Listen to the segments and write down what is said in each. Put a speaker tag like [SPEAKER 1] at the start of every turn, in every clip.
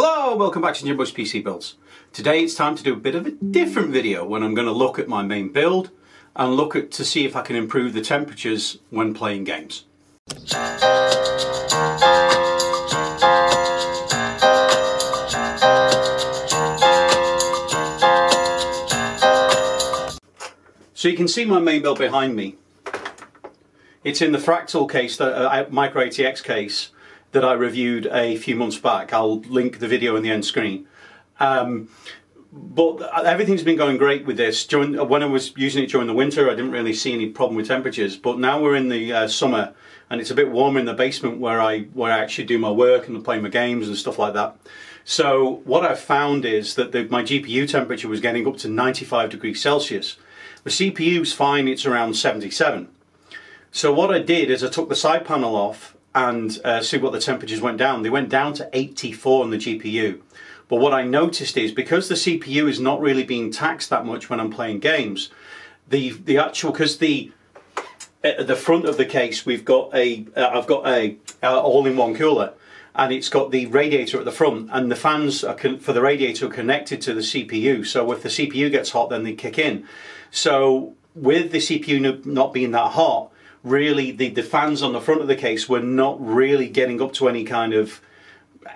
[SPEAKER 1] Hello, welcome back to Jimbo's PC Builds. Today it's time to do a bit of a different video when I'm going to look at my main build and look at to see if I can improve the temperatures when playing games. So you can see my main build behind me. It's in the Fractal case, the uh, Micro ATX case that I reviewed a few months back. I'll link the video in the end screen. Um, but everything's been going great with this. During, when I was using it during the winter, I didn't really see any problem with temperatures. But now we're in the uh, summer, and it's a bit warmer in the basement where I where I actually do my work and play my games and stuff like that. So what I've found is that the, my GPU temperature was getting up to 95 degrees Celsius. The CPU's fine; it's around 77. So what I did is I took the side panel off and uh, see what the temperatures went down. They went down to 84 on the GPU. But what I noticed is because the CPU is not really being taxed that much when I'm playing games, the the actual because the at the front of the case we've got a have got a uh, all-in-one cooler and it's got the radiator at the front and the fans for the radiator are connected to the CPU so if the CPU gets hot then they kick in so with the CPU not being that hot really the, the fans on the front of the case were not really getting up to any kind of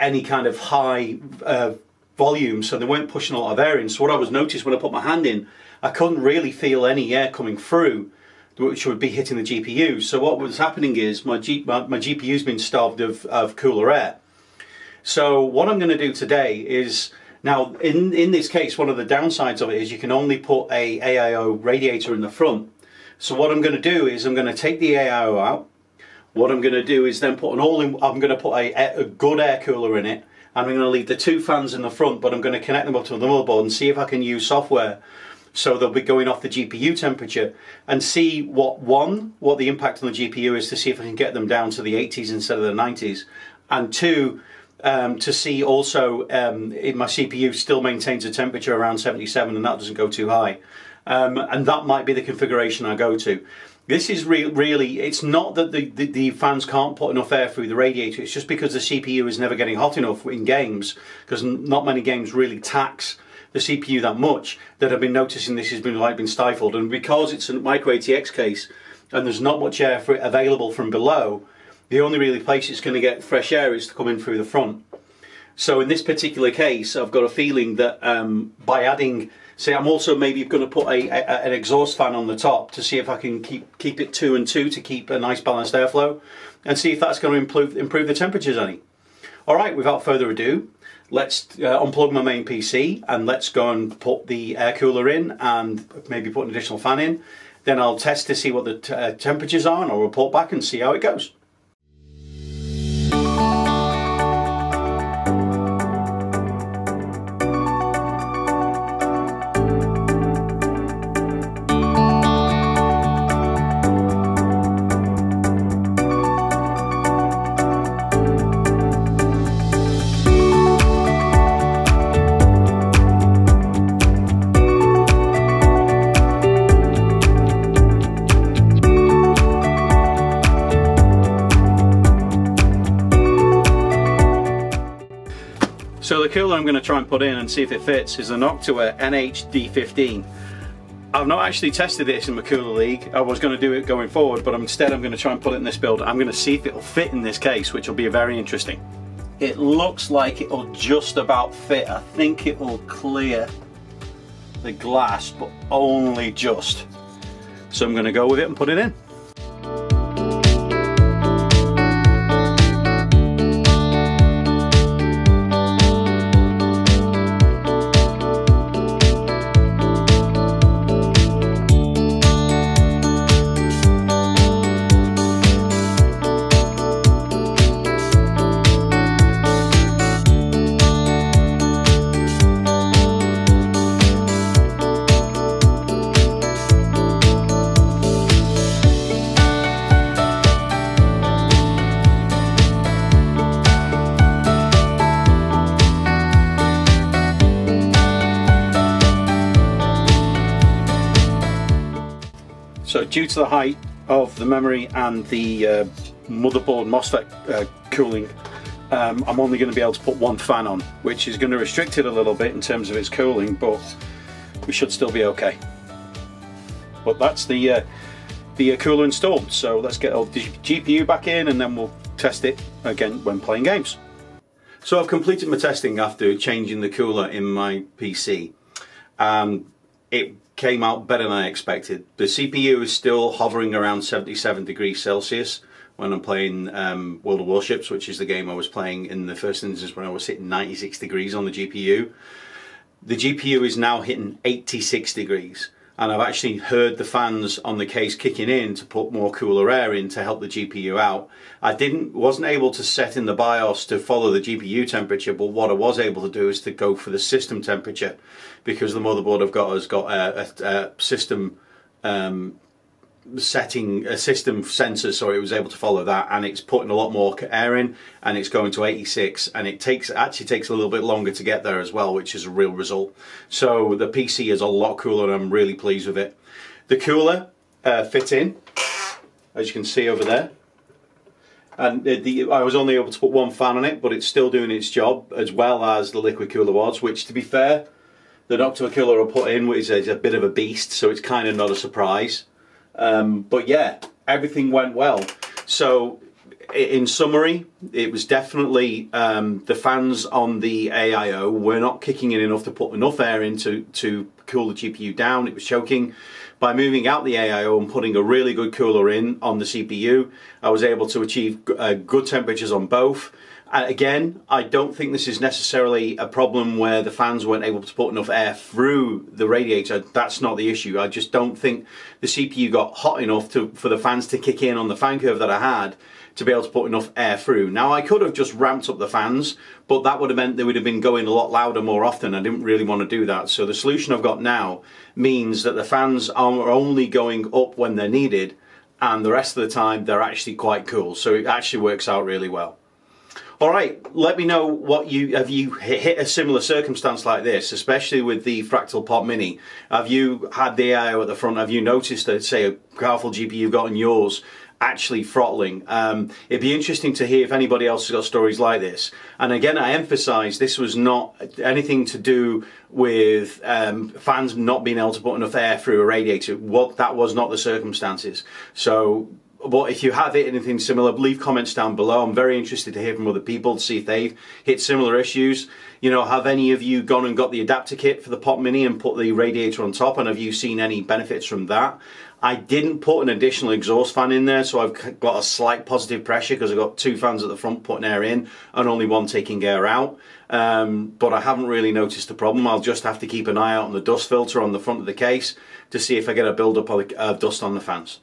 [SPEAKER 1] any kind of high uh, volume, so they weren't pushing a lot of air in. So what I was noticed when I put my hand in, I couldn't really feel any air coming through, which would be hitting the GPU. So what was happening is my, G, my, my GPU's been starved of, of cooler air. So what I'm going to do today is now in in this case, one of the downsides of it is you can only put a AIO radiator in the front. So what I'm going to do is I'm going to take the AIO out. What I'm going to do is then put an all-in. I'm going to put a, a good air cooler in it. And I'm going to leave the two fans in the front, but I'm going to connect them up to the motherboard and see if I can use software so they'll be going off the GPU temperature and see what one what the impact on the GPU is to see if I can get them down to the 80s instead of the 90s, and two um, to see also um, if my CPU still maintains a temperature around 77 and that doesn't go too high. Um, and that might be the configuration I go to. This is re really, it's not that the, the, the, fans can't put enough air through the radiator, it's just because the CPU is never getting hot enough in games, because not many games really tax the CPU that much, that I've been noticing this has been like been stifled. And because it's a micro ATX case, and there's not much air for it available from below, the only really place it's going to get fresh air is to come in through the front. So in this particular case, I've got a feeling that um, by adding, say, I'm also maybe going to put a, a, an exhaust fan on the top to see if I can keep keep it two and two to keep a nice balanced airflow, and see if that's going to improve improve the temperatures any. All right, without further ado, let's uh, unplug my main PC and let's go and put the air cooler in and maybe put an additional fan in. Then I'll test to see what the uh, temperatures are and I'll report back and see how it goes. Cooler I'm going to try and put in and see if it fits is a Noctua NH-D15. I've not actually tested this in my Cooler League. I was going to do it going forward, but instead I'm going to try and put it in this build. I'm going to see if it'll fit in this case, which will be very interesting. It looks like it'll just about fit. I think it will clear the glass, but only just. So I'm going to go with it and put it in. Due to the height of the memory and the uh, motherboard MOSFET uh, cooling, um, I'm only going to be able to put one fan on, which is going to restrict it a little bit in terms of its cooling, but we should still be okay. But that's the uh, the uh, cooler installed. So let's get the GPU back in and then we'll test it again when playing games. So I've completed my testing after changing the cooler in my PC. Um, it came out better than I expected. The CPU is still hovering around 77 degrees Celsius when I'm playing um, World of Warships, which is the game I was playing in the first instance when I was hitting 96 degrees on the GPU. The GPU is now hitting 86 degrees and I've actually heard the fans on the case kicking in to put more cooler air in to help the GPU out. I didn't wasn't able to set in the BIOS to follow the GPU temperature, but what I was able to do is to go for the system temperature because the motherboard I've got has got a, a, a system um, setting a system sensor so it was able to follow that and it's putting a lot more air in and it's going to 86 and it takes actually takes a little bit longer to get there as well which is a real result. So the PC is a lot cooler and I'm really pleased with it. The cooler uh, fit in as you can see over there. And the, I was only able to put one fan on it but it's still doing its job as well as the liquid cooler was which to be fair the Noctua cooler I put in is a bit of a beast so it's kind of not a surprise um, but yeah, everything went well. So, in summary, it was definitely um, the fans on the AIO were not kicking in enough to put enough air in to, to cool the GPU down. It was choking. By moving out the AIO and putting a really good cooler in on the CPU, I was able to achieve uh, good temperatures on both. Again, I don't think this is necessarily a problem where the fans weren't able to put enough air through the radiator. That's not the issue. I just don't think the CPU got hot enough to, for the fans to kick in on the fan curve that I had to be able to put enough air through. Now, I could have just ramped up the fans, but that would have meant they would have been going a lot louder more often. I didn't really want to do that. So the solution I've got now means that the fans are only going up when they're needed, and the rest of the time they're actually quite cool. So it actually works out really well. All right, let me know what you have you hit a similar circumstance like this, especially with the Fractal Pop Mini. Have you had the AIO at the front? Have you noticed that, say, a powerful GPU you've got in yours actually throttling? Um, it'd be interesting to hear if anybody else has got stories like this. And again, I emphasise this was not anything to do with um, fans not being able to put enough air through a radiator. What that was not the circumstances. So but if you have hit anything similar, leave comments down below. I'm very interested to hear from other people to see if they've hit similar issues. You know, have any of you gone and got the adapter kit for the Pop Mini and put the radiator on top? And have you seen any benefits from that? I didn't put an additional exhaust fan in there, so I've got a slight positive pressure because I've got two fans at the front putting air in and only one taking air out. Um, but I haven't really noticed the problem. I'll just have to keep an eye out on the dust filter on the front of the case to see if I get a build-up of dust on the fans.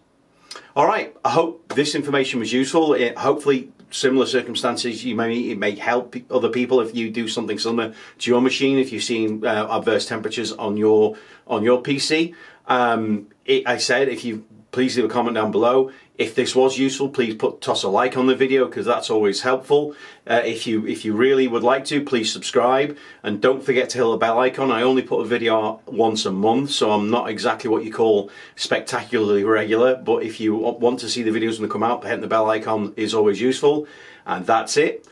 [SPEAKER 1] All right, I hope this information was useful. It, hopefully, similar circumstances, you may it may help other people if you do something similar to your machine. If you've seen uh, adverse temperatures on your on your PC, um, it, I said if you please leave a comment down below. If this was useful, please put toss a like on the video because that's always helpful. Uh, if you if you really would like to, please subscribe and don't forget to hit the bell icon. I only put a video once a month, so I'm not exactly what you call spectacularly regular. But if you want to see the videos when they come out, hitting the bell icon is always useful. And that's it.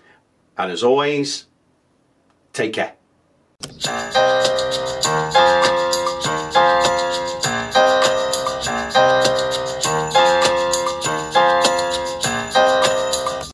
[SPEAKER 1] And as always, take care.